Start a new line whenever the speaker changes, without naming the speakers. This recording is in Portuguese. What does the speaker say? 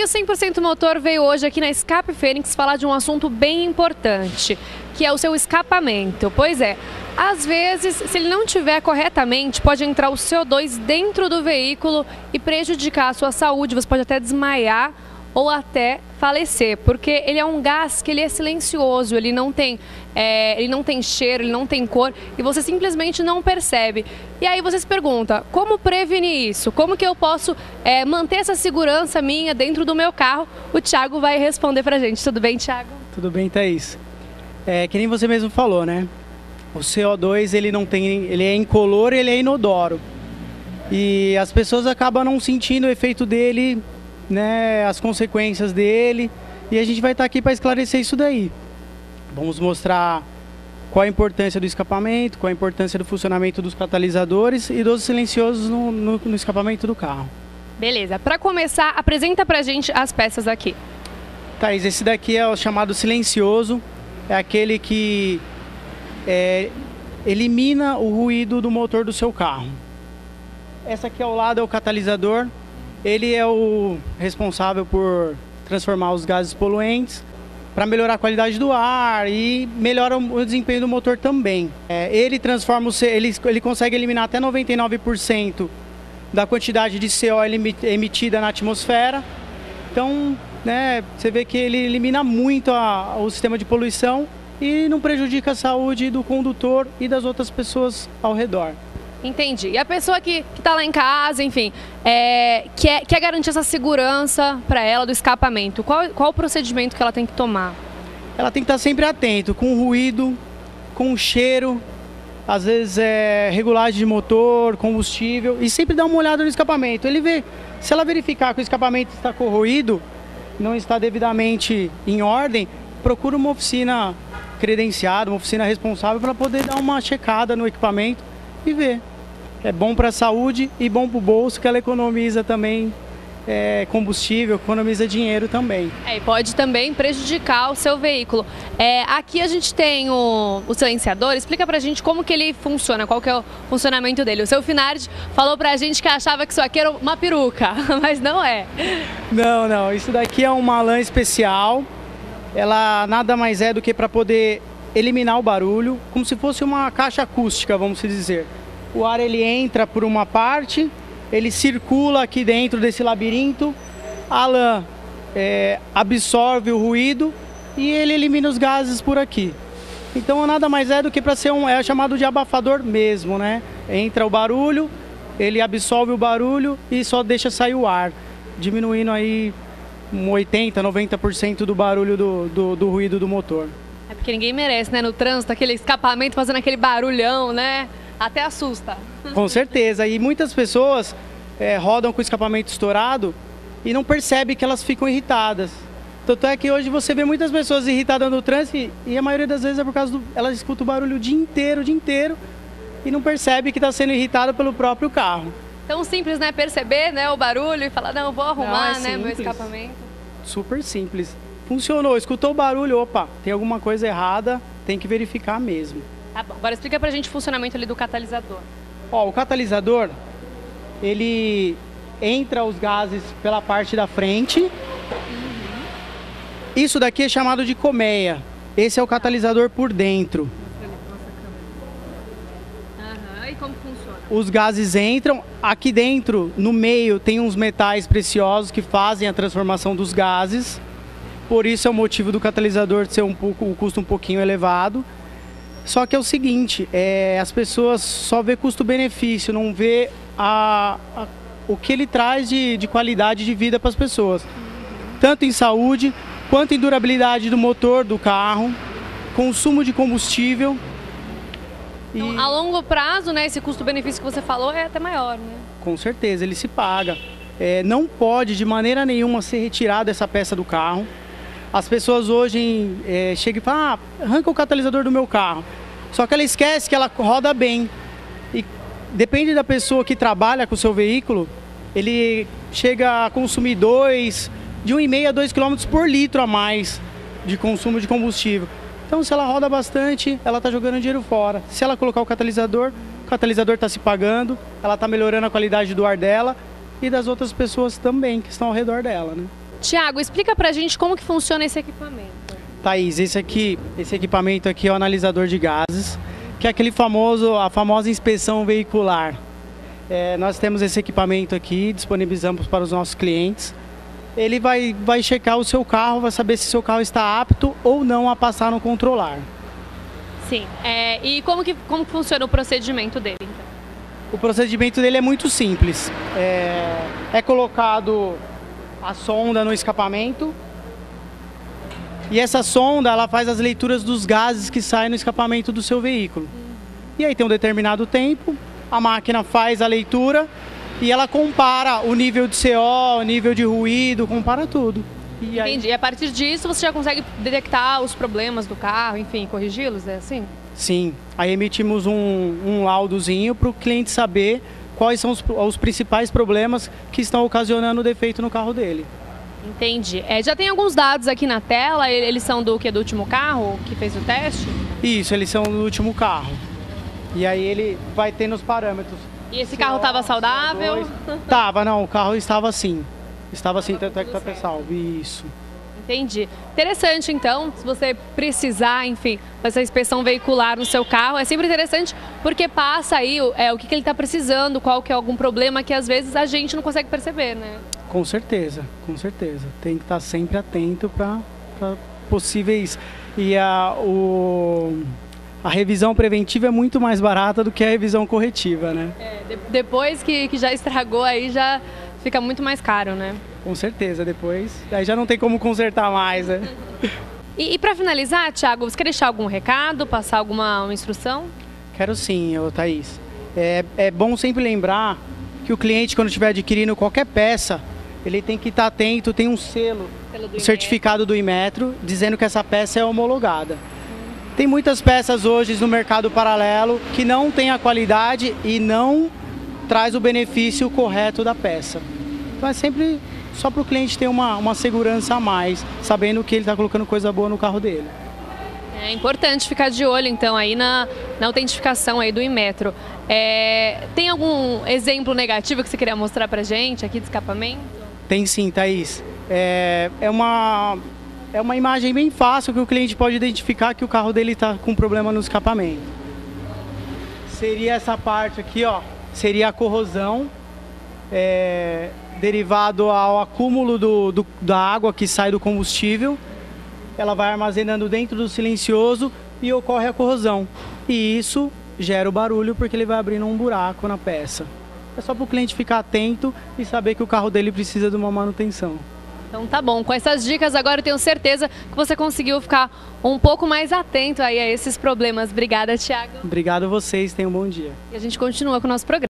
E o 100% Motor veio hoje aqui na Escape Fênix falar de um assunto bem importante, que é o seu escapamento. Pois é, às vezes, se ele não tiver corretamente, pode entrar o CO2 dentro do veículo e prejudicar a sua saúde. Você pode até desmaiar ou até falecer, porque ele é um gás que ele é silencioso, ele não tem, é, ele não tem cheiro, ele não tem cor e você simplesmente não percebe. E aí você se pergunta, como prevenir isso? Como que eu posso é, manter essa segurança minha dentro do meu carro? O Thiago vai responder pra gente. Tudo bem, Thiago?
Tudo bem, Thaís. É, que nem você mesmo falou, né? O CO2 ele não tem, ele é incolor, ele é inodoro. E as pessoas acabam não sentindo o efeito dele né, as consequências dele. E a gente vai estar aqui para esclarecer isso daí. Vamos mostrar qual a importância do escapamento, qual a importância do funcionamento dos catalisadores e dos silenciosos no, no, no escapamento do carro.
Beleza, para começar, apresenta para a gente as peças aqui.
Thaís, esse daqui é o chamado silencioso, é aquele que é, elimina o ruído do motor do seu carro. Essa aqui ao lado é o catalisador, ele é o responsável por transformar os gases poluentes para melhorar a qualidade do ar e melhora o desempenho do motor também. É, ele transforma o ele, ele consegue eliminar até 99% da quantidade de CO emitida na atmosfera. Então, né, você vê que ele elimina muito a, o sistema de poluição e não prejudica a saúde do condutor e das outras pessoas ao redor.
Entendi. E a pessoa que está lá em casa, enfim, é, quer, quer garantir essa segurança para ela do escapamento, qual, qual o procedimento que ela tem que tomar?
Ela tem que estar tá sempre atento com o ruído, com o cheiro, às vezes é regulagem de motor, combustível e sempre dar uma olhada no escapamento. Ele vê, se ela verificar que o escapamento está corroído, não está devidamente em ordem, procura uma oficina credenciada, uma oficina responsável para poder dar uma checada no equipamento e ver é bom para a saúde e bom para o bolso, que ela economiza também é, combustível, economiza dinheiro também.
É, e pode também prejudicar o seu veículo. É, aqui a gente tem o, o silenciador, explica pra gente como que ele funciona, qual que é o funcionamento dele. O seu Finardi falou pra gente que achava que isso aqui era uma peruca, mas não é.
Não, não, isso daqui é uma lã especial, ela nada mais é do que para poder eliminar o barulho, como se fosse uma caixa acústica, vamos dizer o ar ele entra por uma parte, ele circula aqui dentro desse labirinto, a lã é, absorve o ruído e ele elimina os gases por aqui. Então nada mais é do que para ser um é chamado de abafador mesmo, né? Entra o barulho, ele absorve o barulho e só deixa sair o ar, diminuindo aí um 80, 90% do barulho do, do, do ruído do motor.
É porque ninguém merece, né? No trânsito, aquele escapamento fazendo aquele barulhão, né? Até assusta.
Com certeza. E muitas pessoas é, rodam com o escapamento estourado e não percebem que elas ficam irritadas. Tanto é que hoje você vê muitas pessoas irritadas no trânsito e a maioria das vezes é por causa do. Elas escutam o barulho o dia inteiro, o dia inteiro e não percebe que está sendo irritada pelo próprio carro.
Tão simples, né? Perceber né, o barulho e falar, não, vou arrumar não, é né, meu escapamento.
Super simples. Funcionou, escutou o barulho, opa, tem alguma coisa errada, tem que verificar mesmo.
Tá bom. Agora explica pra gente o funcionamento ali do catalisador.
Ó, o catalisador, ele entra os gases pela parte da frente. Uhum. Isso daqui é chamado de colmeia. Esse é o catalisador por dentro.
Uhum. E como funciona?
Os gases entram. Aqui dentro, no meio, tem uns metais preciosos que fazem a transformação dos gases. Por isso é o motivo do catalisador ser um pouco, o custo um pouquinho elevado. Só que é o seguinte, é, as pessoas só vê custo-benefício, não vê a, a, o que ele traz de, de qualidade de vida para as pessoas. Tanto em saúde, quanto em durabilidade do motor do carro, consumo de combustível.
Então, e... a longo prazo, né, esse custo-benefício que você falou é até maior, né?
Com certeza, ele se paga. É, não pode de maneira nenhuma ser retirada essa peça do carro. As pessoas hoje é, chegam e falam, ah, arranca o catalisador do meu carro. Só que ela esquece que ela roda bem. E depende da pessoa que trabalha com o seu veículo, ele chega a consumir dois, de 1,5 a 2 km por litro a mais de consumo de combustível. Então, se ela roda bastante, ela está jogando dinheiro fora. Se ela colocar o catalisador, o catalisador está se pagando, ela está melhorando a qualidade do ar dela e das outras pessoas também que estão ao redor dela. Né?
Tiago, explica pra gente como que funciona esse equipamento.
Thaís, esse aqui, esse equipamento aqui é o analisador de gases, que é aquele famoso, a famosa inspeção veicular. É, nós temos esse equipamento aqui, disponibilizamos para os nossos clientes. Ele vai, vai checar o seu carro, vai saber se seu carro está apto ou não a passar no controlar.
Sim. É, e como que, como funciona o procedimento dele? Então?
O procedimento dele é muito simples. É, é colocado a sonda no escapamento, e essa sonda, ela faz as leituras dos gases que saem no escapamento do seu veículo. E aí tem um determinado tempo, a máquina faz a leitura e ela compara o nível de CO, o nível de ruído, compara tudo.
E aí... Entendi. E a partir disso você já consegue detectar os problemas do carro, enfim, corrigi-los, é assim?
Sim. Aí emitimos um, um laudozinho para o cliente saber quais são os, os principais problemas que estão ocasionando o defeito no carro dele.
Entendi. É, já tem alguns dados aqui na tela, eles são do que? Do último carro que fez o teste?
Isso, eles são do último carro. E aí ele vai ter nos parâmetros.
E esse carro estava saudável?
Tava, não, o carro estava assim. Estava assim, tanto é que tá pessoal. Isso.
Entendi. Interessante, então, se você precisar, enfim, fazer inspeção veicular no seu carro, é sempre interessante porque passa aí é, o que, que ele está precisando, qual que é algum problema que às vezes a gente não consegue perceber, né?
Com certeza, com certeza. Tem que estar sempre atento para possíveis. E a, o, a revisão preventiva é muito mais barata do que a revisão corretiva, né?
É, de, depois que, que já estragou aí já fica muito mais caro, né?
Com certeza, depois. Aí já não tem como consertar mais, né?
e, e para finalizar, Thiago, você quer deixar algum recado, passar alguma instrução?
Quero sim, ô Thaís. É, é bom sempre lembrar que o cliente, quando estiver adquirindo qualquer peça, ele tem que estar atento, tem um selo, o certificado do Imetro, dizendo que essa peça é homologada. Tem muitas peças hoje no mercado paralelo que não tem a qualidade e não traz o benefício correto da peça. Então é sempre só para o cliente ter uma, uma segurança a mais, sabendo que ele está colocando coisa boa no carro dele.
É importante ficar de olho, então, aí na, na autentificação aí do Imetro. É, tem algum exemplo negativo que você queria mostrar para gente aqui de escapamento?
Tem sim, Thaís. É, é, uma, é uma imagem bem fácil que o cliente pode identificar que o carro dele está com problema no escapamento. Seria essa parte aqui, ó, seria a corrosão, é, derivado ao acúmulo do, do, da água que sai do combustível. Ela vai armazenando dentro do silencioso e ocorre a corrosão. E isso gera o barulho porque ele vai abrindo um buraco na peça. É só para o cliente ficar atento e saber que o carro dele precisa de uma manutenção.
Então tá bom, com essas dicas agora eu tenho certeza que você conseguiu ficar um pouco mais atento aí a esses problemas. Obrigada, Thiago.
Obrigado a vocês, tenham um bom dia.
E a gente continua com o nosso programa.